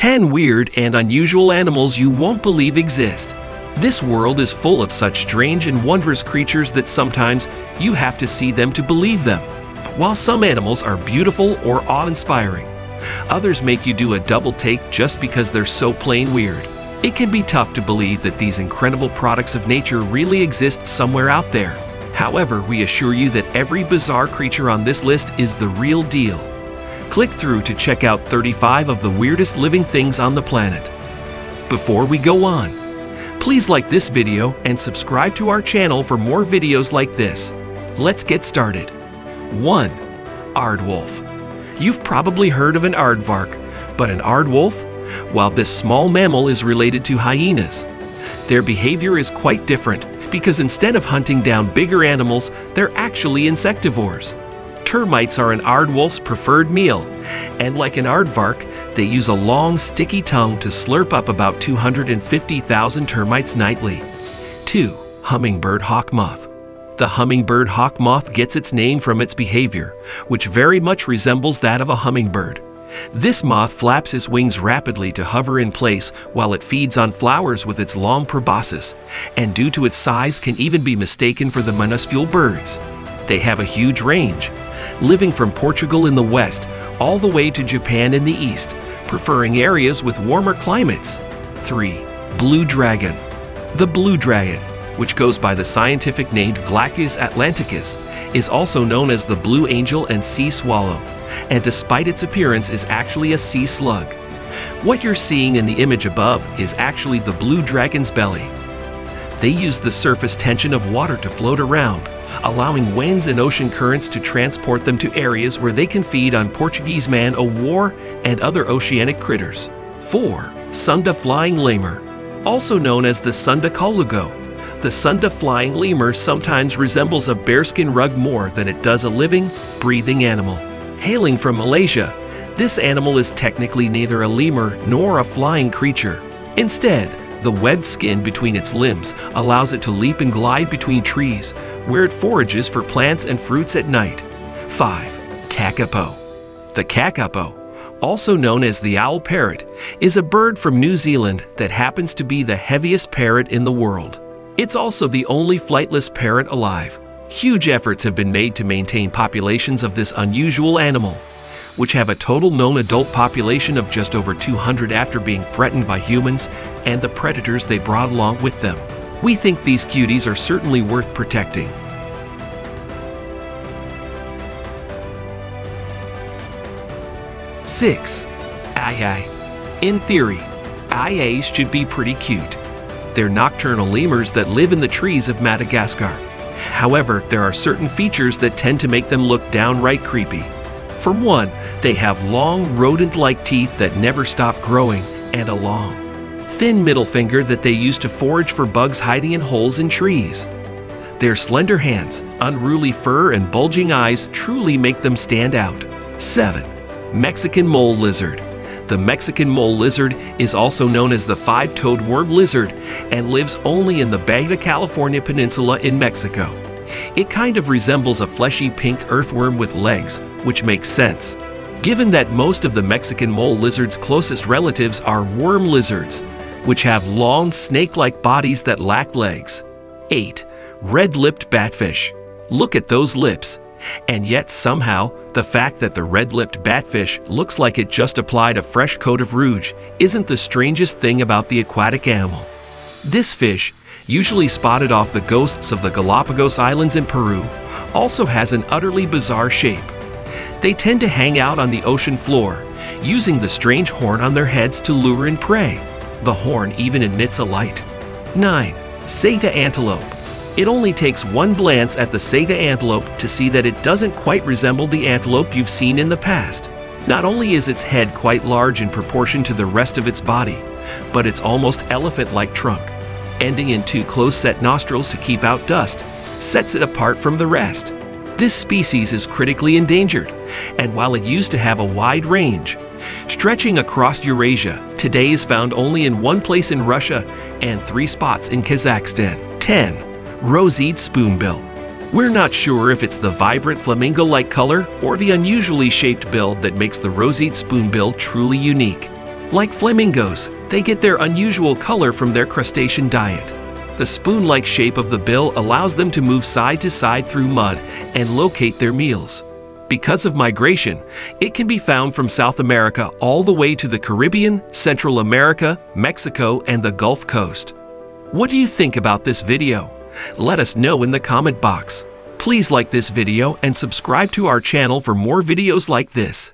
10 weird and unusual animals you won't believe exist. This world is full of such strange and wondrous creatures that sometimes you have to see them to believe them. While some animals are beautiful or awe-inspiring, others make you do a double take just because they're so plain weird. It can be tough to believe that these incredible products of nature really exist somewhere out there. However, we assure you that every bizarre creature on this list is the real deal. Click through to check out 35 of the weirdest living things on the planet. Before we go on, please like this video and subscribe to our channel for more videos like this. Let's get started. 1. Aardwolf You've probably heard of an aardvark, but an aardwolf while this small mammal is related to hyenas. Their behavior is quite different because instead of hunting down bigger animals, they're actually insectivores. Termites are an aardwolf's preferred meal, and like an aardvark, they use a long, sticky tongue to slurp up about 250,000 termites nightly. 2. Hummingbird hawk moth. The hummingbird hawk moth gets its name from its behavior, which very much resembles that of a hummingbird. This moth flaps its wings rapidly to hover in place while it feeds on flowers with its long proboscis, and due to its size can even be mistaken for the minuscule birds. They have a huge range, living from Portugal in the west all the way to Japan in the east, preferring areas with warmer climates. 3. Blue Dragon The blue dragon, which goes by the scientific name Glaucus atlanticus, is also known as the blue angel and sea swallow and despite its appearance is actually a sea slug. What you're seeing in the image above is actually the blue dragon's belly. They use the surface tension of water to float around, allowing winds and ocean currents to transport them to areas where they can feed on Portuguese man o' war and other oceanic critters. 4. Sunda flying lemur, also known as the Sunda colugo. The Sunda flying lemur sometimes resembles a bearskin rug more than it does a living, breathing animal. Hailing from Malaysia, this animal is technically neither a lemur nor a flying creature. Instead, the webbed skin between its limbs allows it to leap and glide between trees, where it forages for plants and fruits at night. 5. Kakapo The kakapo, also known as the owl parrot, is a bird from New Zealand that happens to be the heaviest parrot in the world. It's also the only flightless parrot alive. Huge efforts have been made to maintain populations of this unusual animal, which have a total known adult population of just over 200 after being threatened by humans and the predators they brought along with them. We think these cuties are certainly worth protecting. Six, Aye In theory, Ayes should be pretty cute. They're nocturnal lemurs that live in the trees of Madagascar. However, there are certain features that tend to make them look downright creepy. For one, they have long, rodent-like teeth that never stop growing, and a long, thin middle finger that they use to forage for bugs hiding in holes in trees. Their slender hands, unruly fur, and bulging eyes truly make them stand out. 7. Mexican Mole Lizard The Mexican mole lizard is also known as the five-toed worm lizard and lives only in the Baja California Peninsula in Mexico. It kind of resembles a fleshy pink earthworm with legs, which makes sense. Given that most of the Mexican mole lizard's closest relatives are worm lizards, which have long snake-like bodies that lack legs. 8. Red-lipped batfish. Look at those lips. And yet somehow, the fact that the red-lipped batfish looks like it just applied a fresh coat of rouge isn't the strangest thing about the aquatic animal. This fish usually spotted off the ghosts of the Galapagos Islands in Peru, also has an utterly bizarre shape. They tend to hang out on the ocean floor, using the strange horn on their heads to lure in prey. The horn even emits a light. 9. Saiga antelope. It only takes one glance at the Saiga antelope to see that it doesn't quite resemble the antelope you've seen in the past. Not only is its head quite large in proportion to the rest of its body, but its almost elephant-like trunk ending in two close-set nostrils to keep out dust, sets it apart from the rest. This species is critically endangered, and while it used to have a wide range, stretching across Eurasia, today is found only in one place in Russia and three spots in Kazakhstan. 10. Roseate Spoonbill We're not sure if it's the vibrant flamingo-like color or the unusually shaped bill that makes the roseate spoonbill truly unique. Like flamingos, they get their unusual color from their crustacean diet. The spoon-like shape of the bill allows them to move side to side through mud and locate their meals. Because of migration, it can be found from South America all the way to the Caribbean, Central America, Mexico, and the Gulf Coast. What do you think about this video? Let us know in the comment box. Please like this video and subscribe to our channel for more videos like this.